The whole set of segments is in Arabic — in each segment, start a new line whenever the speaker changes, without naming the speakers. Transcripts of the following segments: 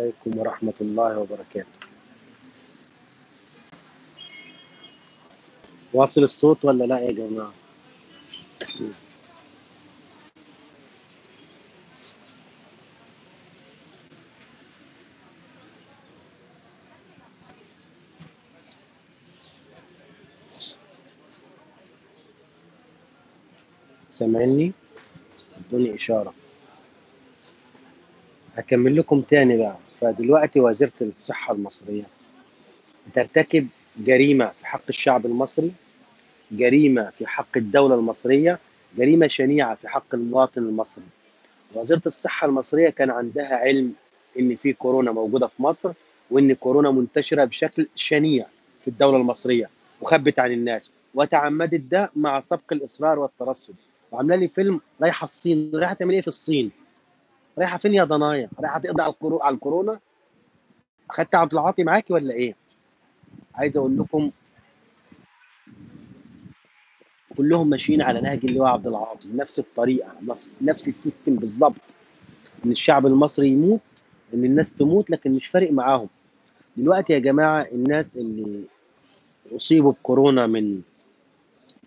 عليكم ورحمة الله وبركاته. واصل الصوت ولا لا يا جماعة؟ سامعني؟ ادوني إشارة. هكمل لكم تاني بقى. فدلوقتي وزيرة الصحة المصرية. ترتكب جريمة في حق الشعب المصري جريمة في حق الدولة المصرية جريمة شنيعة في حق المواطن المصري. وزيرة الصحة المصرية كان عندها علم إن في كورونا موجودة في مصر وإن كورونا منتشرة بشكل شنيع في الدولة المصرية وخبت عن الناس وتعمدت ده مع سبق الإصرار والترصد. وعاملة لي فيلم رايحة الصين رايحة تعمل إيه في الصين؟ رايحة فين يا ضنايا؟ رايحة تقضي على الكورو- على الكورونا؟ أخدت عبد العاطي معاكي ولا إيه؟ عايز أقول لكم كلهم ماشيين على نهج اللواء عبد العاطي نفس الطريقة نفس نفس ال system بالظبط إن الشعب المصري يموت إن الناس تموت لكن مش فارق معاهم دلوقتي يا جماعة الناس اللي أصيبوا بكورونا من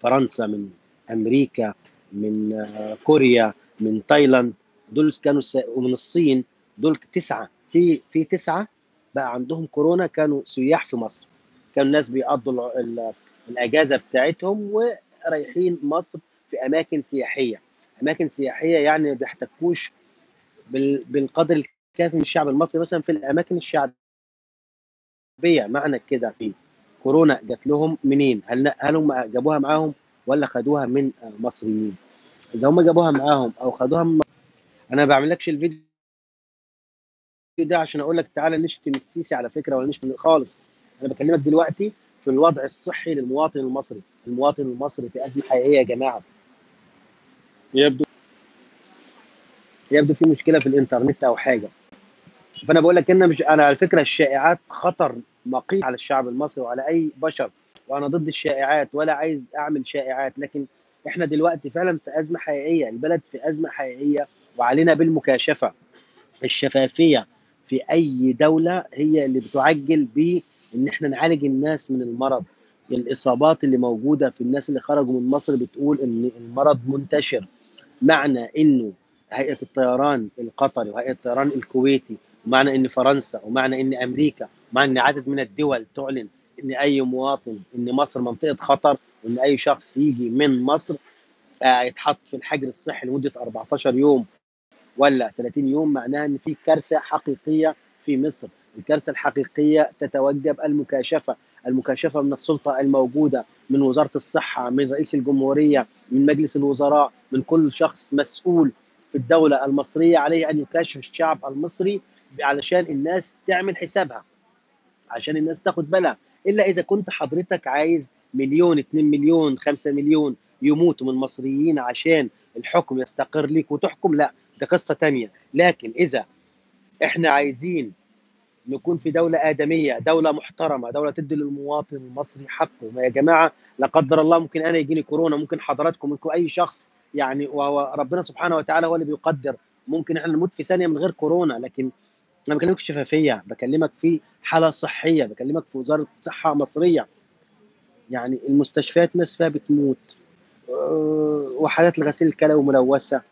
فرنسا من أمريكا من آه، كوريا من تايلاند دول كانوا. ومن الصين دول تسعة. في في تسعة بقى عندهم كورونا كانوا سياح في مصر. كانوا الناس بيقضوا ال... ال... الأجازة بتاعتهم ورايحين مصر في أماكن سياحية. أماكن سياحية يعني ما بيحتكوش بال... بالقدر الكافي من الشعب المصري. مثلا في الأماكن الشعبية معنى كده في كورونا جات لهم منين؟ هل هل هم جابوها معاهم ولا خدوها من مصريين؟ إذا هم جابوها معاهم أو خدوها من أنا ما بعملكش الفيديو ده عشان أقول لك تعالى نشتم السيسي على فكرة ولا نشتم خالص. أنا بكلمك دلوقتي في الوضع الصحي للمواطن المصري. المواطن المصري في أزمة حقيقية يا جماعة. يبدو يبدو في مشكلة في الإنترنت أو حاجة. فأنا بقول لك إن مش أنا على فكرة الشائعات خطر مقيت على الشعب المصري وعلى أي بشر. وأنا ضد الشائعات ولا عايز أعمل شائعات. لكن إحنا دلوقتي فعلا في أزمة حقيقية. البلد في أزمة حقيقية. وعلينا بالمكاشفة الشفافية في أي دولة هي اللي بتعجل بان إحنا نعالج الناس من المرض. الإصابات اللي موجودة في الناس اللي خرجوا من مصر بتقول إن المرض منتشر. معنى إنه هيئة الطيران القطري وهيئة الطيران الكويتي ومعنى إن فرنسا ومعنى إن أمريكا ومعنى إن عدد من الدول تعلن إن أي مواطن إن مصر منطقة خطر وإن أي شخص يجي من مصر آه، يتحط في الحجر الصحي لمدة 14 يوم. ولا 30 يوم معناها إن في كارثة حقيقية في مصر. الكارثة الحقيقية تتوجب المكاشفة المكاشفة من السلطة الموجودة من وزارة الصحة من رئيس الجمهورية من مجلس الوزراء من كل شخص مسؤول في الدولة المصرية عليه أن يكاشف الشعب المصري علشان الناس تعمل حسابها عشان الناس تاخد بالها. إلا إذا كنت حضرتك عايز مليون 2 مليون 5 مليون يموتوا من مصريين عشان الحكم يستقر ليك وتحكم لا. ده قصة تانية. لكن إذا إحنا عايزين نكون في دولة آدمية دولة محترمة دولة تدي للمواطن المصري حقه ما يا جماعة لا قدر الله ممكن أنا يجيني كورونا ممكن حضراتكم ممكن أي شخص يعني وهو ربنا سبحانه وتعالى هو اللي بيقدر ممكن إحنا نموت في ثانية من غير كورونا. لكن أنا بكلمك في شفافية بكلمك في حالة صحية بكلمك في وزارة الصحة مصرية يعني المستشفيات ناس فيها بتموت. أه، وحالات الغسيل الكلوي ملوثة.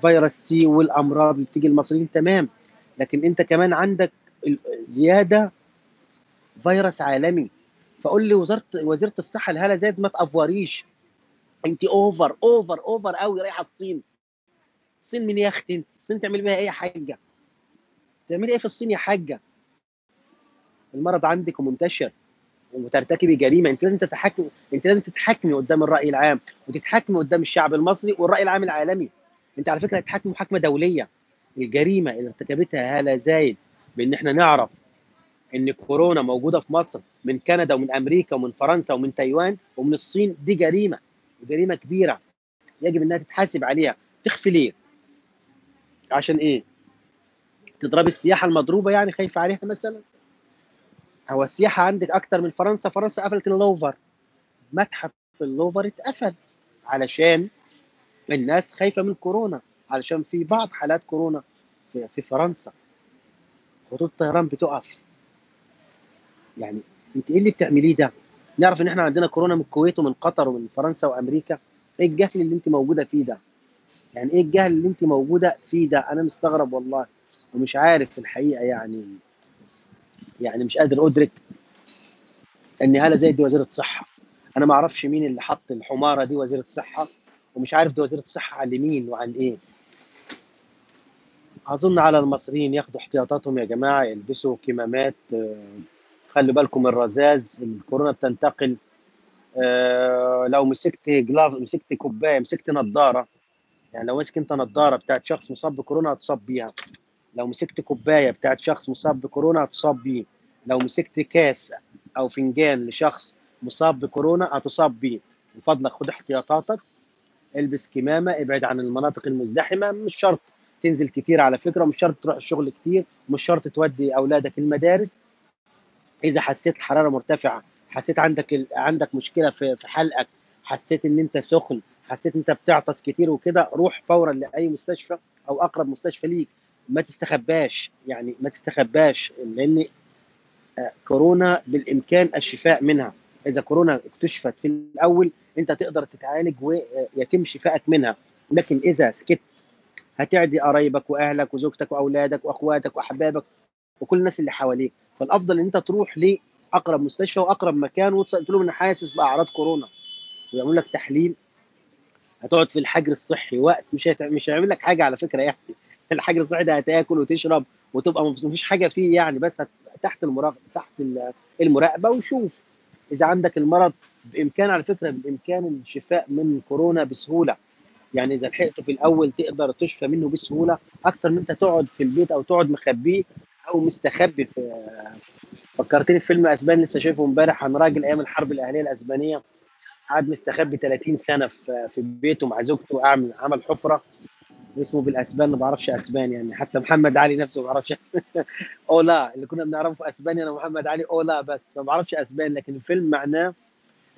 فيروس سي والأمراض اللي بتيجي المصريين تمام. لكن أنت كمان عندك زيادة فيروس عالمي. فقول لي وزاره وزيرة الصحة الهاله زايد ما تافوريش أنت over over over قوي رايحة الصين. الصين من يا أختي انت الصين تعمل بيها إيه يا حاجة. تعملي إيه في الصين يا حاجة؟ المرض عندك منتشر وترتكبي جريمة. أنت لازم تتحاكمي أنت لازم تتحاكمي قدام الرأي العام وتتحاكمي قدام الشعب المصري والرأي العام العالمي. انت على فكرة هتتحاكمي محاكمة دولية. الجريمة اللي ارتكبتها هاله زايد بان إحنا نعرف ان كورونا موجودة في مصر من كندا ومن أمريكا ومن فرنسا ومن تايوان ومن الصين دي جريمة جريمة كبيرة يجب انها تتحاسب عليها تخفي ليه؟ عشان إيه؟ تضربي السياحة المضروبة يعني خايفه عليها مثلا؟ هو السياحة عندك أكتر من فرنسا فرنسا قفلت اللوفر متحف اللوفر اتقفل علشان الناس خايفة من كورونا علشان في بعض حالات كورونا في, في فرنسا خطوط الطيران بتقف يعني انت إيه اللي بتعمليه ده؟ نعرف ان إحنا عندنا كورونا من الكويت ومن قطر ومن فرنسا وأمريكا إيه الجهل اللي انت موجودة فيه ده؟ يعني إيه الجهل اللي انت موجودة فيه ده؟ أنا مستغرب والله ومش عارف الحقيقة يعني يعني مش قادر أدرك إن هاله زي دي وزيرة صحة أنا ما أعرفش مين اللي حط الحمارة دي وزيرة صحة ومش عارف دي وزيرة صحه عن مين وعن إيه أظن على المصريين ياخدوا احتياطاتهم يا جماعة يلبسوا كمامات آه، خلي بالكم من الرذاذ الكورونا بتنتقل. آه، لو مسكت جلاف مسكت كوباية مسكت نظارة يعني لو مسك انت نظارة بتاعت شخص مصاب بكورونا هتصاب بيها. لو مسكت كوباية بتاعت شخص مصاب بكورونا هتصاب بيه. لو مسكت كاس أو فنجان لشخص مصاب بكورونا هتصاب بيه. من فضلك خد احتياطاتك. البس كمامة ابعد عن المناطق المزدحمة مش شرط تنزل كتير على فكرة مش شرط تروح الشغل كتير مش شرط تودي أولادك المدارس. إذا حسيت الحرارة مرتفعة حسيت عندك ال... عندك مشكلة في في حلقك حسيت إن أنت سخن حسيت أنت بتعطس كتير وكده روح فورا لأي مستشفى أو أقرب مستشفى ليك. ما تستخباش يعني ما تستخباش لأن آه، كورونا بالإمكان الشفاء منها. إذا كورونا اكتشفت في الأول أنت تقدر تتعالج ويتم شفائك منها. لكن إذا سكت هتعدي قرايبك وأهلك وزوجتك وأولادك وأخواتك وأحبابك وكل الناس اللي حواليك. فالأفضل إن أنت تروح لأقرب مستشفى وأقرب مكان وتقول لهم أنا حاسس بأعراض كورونا. ويعملوا لك تحليل. هتقعد في الحجر الصحي وقت مش هت... مش هيعمل لك حاجة على فكرة يعني الحجر الصحي ده هتاكل وتشرب وتبقى مفيش حاجة فيه يعني بس. تحت المراقبه تحت المراقبة وشوف. إذا عندك المرض بإمكان على فكرة بإمكان الشفاء من كورونا بسهولة. يعني إذا لحقته في الأول تقدر تشفى منه بسهولة. أكتر من أنت تقعد في البيت أو تقعد مخبيه أو مستخبي في فكرتني في فيلم أسباني لسه شايفه امبارح عن راجل أيام الحرب الأهلية الأسبانية. قعد مستخبي 30 سنة في بيته مع زوجته عمل عمل حفرة. اسمه بالأسبان ما بعرفش اسباني يعني. حتى محمد علي نفسه ما بعرفش. اولا اللي كنا بنعرفه في اسبانيا أنا محمد علي اولا بس. ما بعرفش اسباني لكن الفيلم معناه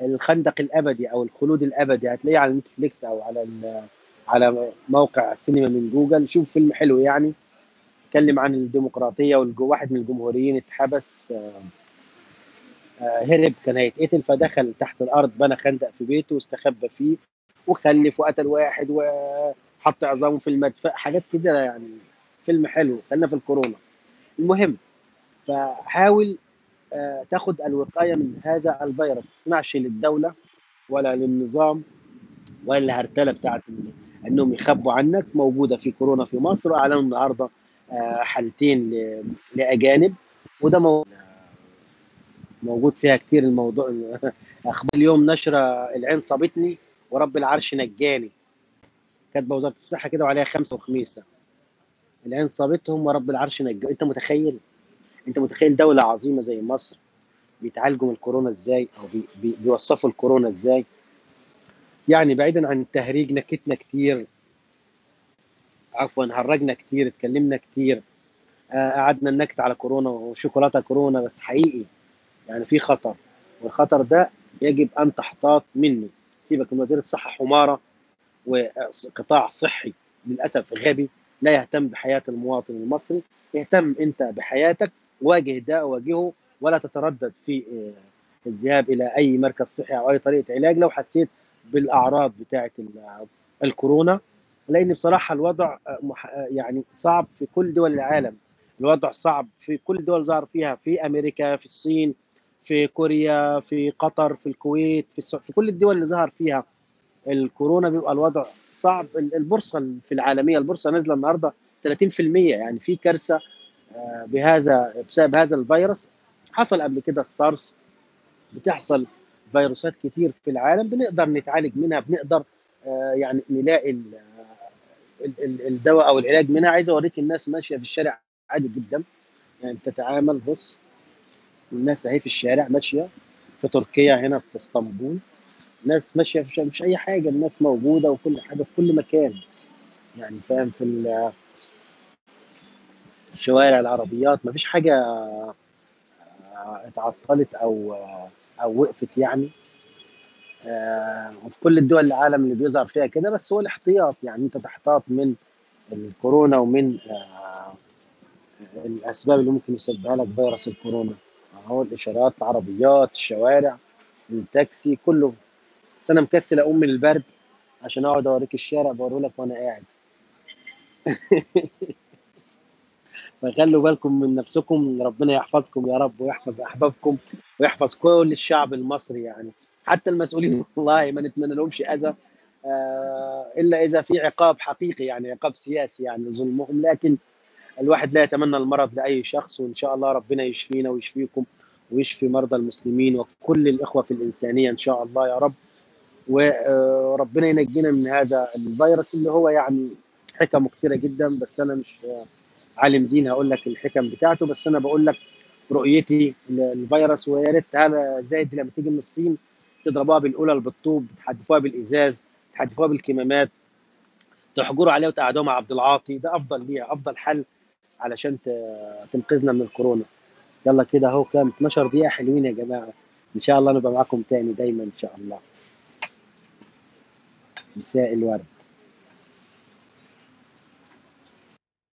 الخندق الأبدي أو الخلود الأبدي. هتلاقيه على نتفليكس أو على على موقع سينما من جوجل. شوف فيلم حلو يعني. اتكلم عن الديمقراطية واحد من الجمهوريين اتحبس آه، هرب كان هيتقتل فدخل تحت الأرض بنى خندق في بيته واستخبى فيه وخلف وقتل واحد وحط عظامه في المدفأ حاجات كده يعني فيلم حلو خلينا في الكورونا. المهم فحاول آه، تاخد الوقاية من هذا الفيروس. ما تسمعش للدولة ولا للنظام ولا الهرتلة بتاعت إنهم يخبوا عنك. موجودة في كورونا في مصر اعلنوا النهارده آه، حالتين لأجانب وده موجود فيها كتير الموضوع أخبار اليوم نشرة العين صابتني ورب العرش نجاني. كاتبه وزاره الصحة كده وعليها خمسة وخميسة. العين صابتهم ورب العرش نجاني أنت متخيل؟ أنت متخيل دولة عظيمة زي مصر بيتعالجوا من الكورونا إزاي أو بي بي بيوصفوا الكورونا إزاي؟ يعني بعيدا عن التهريج نكتنا كتير. عفوا هرجنا كتير اتكلمنا كتير. آه، قعدنا ننكت على كورونا وشوكولاتة كورونا بس حقيقي يعني في خطر. والخطر ده يجب أن تحتاط منه. سيبك من وزيرة الصحة حمارة. وقطاع صحي للأسف غبي لا يهتم بحياة المواطن المصري اهتم أنت بحياتك واجه ده واجهه ولا تتردد في آه، الذهاب إلى أي مركز صحي أو أي طريقة علاج لو حسيت بالأعراض بتاعة الكورونا. لأن بصراحة الوضع آه، آه، يعني صعب في كل دول العالم. الوضع صعب في كل دول ظهر فيها في أمريكا في الصين في كوريا في قطر في الكويت في, في كل الدول اللي ظهر فيها الكورونا بيبقى الوضع صعب. البورصة في العالمية البورصة نازلة النهارده 30% يعني في كارثة آه، بهذا بسبب هذا الفيروس. حصل قبل كده السارس بتحصل فيروسات كتير في العالم. بنقدر نتعالج منها بنقدر آه، يعني نلاقي الدواء أو العلاج منها. عايز أوريك الناس ماشية في الشارع عادي جدا. يعني تتعامل بص الناس أهي في الشارع ماشية في تركيا هنا في إسطنبول. ناس ماشية في مش أي حاجة الناس موجودة وكل حاجة في كل مكان. يعني فاهم في شوارع العربيات ما فيش حاجة آه، اتعطلت أو أو وقفت يعني. آه، وفي كل الدول العالم اللي بيظهر فيها كده بس هو الاحتياط. يعني أنت تحتاط من الكورونا ومن آه، الأسباب اللي ممكن يسببها لك فيروس الكورونا. أهو الإشارات العربيات الشوارع التاكسي كله. بس أنا مكسل أقوم من البرد عشان أقعد أوريك الشارع بوريه لك وأنا قاعد. فخلوا بالكم من نفسكم ربنا يحفظكم يا رب ويحفظ أحبابكم ويحفظ كل الشعب المصري يعني. حتى المسؤولين والله ما نتمنى لهمش أذى آه، إلا إذا في عقاب حقيقي يعني عقاب سياسي يعني ظلمهم لكن الواحد لا يتمنى المرض لأي شخص وإن شاء الله ربنا يشفينا ويشفيكم ويشفي مرضى المسلمين وكل الإخوة في الإنسانية إن شاء الله يا رب. وربنا ينجينا من هذا الفيروس اللي هو يعني حكمه كثيره جدا بس أنا مش عالم دين هقول لك الحكم بتاعته بس أنا بقول لك رؤيتي للفيروس ويا ريت هذا زايد لما تيجي من الصين تضربوها بالقلل بالطوب تحدفوها بالإزاز تحدفوها بالكمامات تحجروا عليها وتقعدوها مع عبد العاطي. ده أفضل ليها أفضل حل علشان تنقذنا من الكورونا. يلا كده أهو كام 12 دقيقة حلوين يا جماعة. إن شاء الله نبقى معاكم تاني دايما إن شاء الله. مساء الورد.